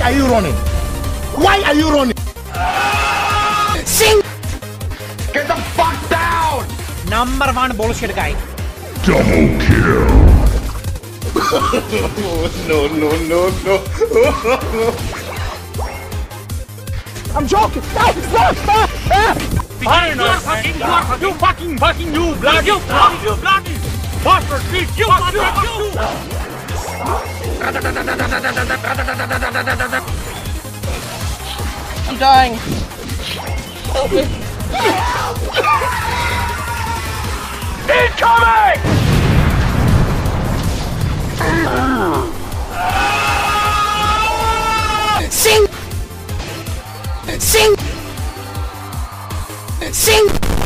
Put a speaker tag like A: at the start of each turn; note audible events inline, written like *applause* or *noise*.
A: running? Why are you running? Sing! Get the fuck down!
B: Number one bullshit guy.
C: Double kill. *laughs*
A: no, no, no, no.
B: I'm joking. No, no, no, no.
D: Fine, you are fucking, you are fucking, you fucking, fucking, you bloody, you bloody, you bloody, bastard bitch, you, fuck you, fuck you.
B: I'm dying. Help me.
D: Incoming! Sing! Sing! Sing!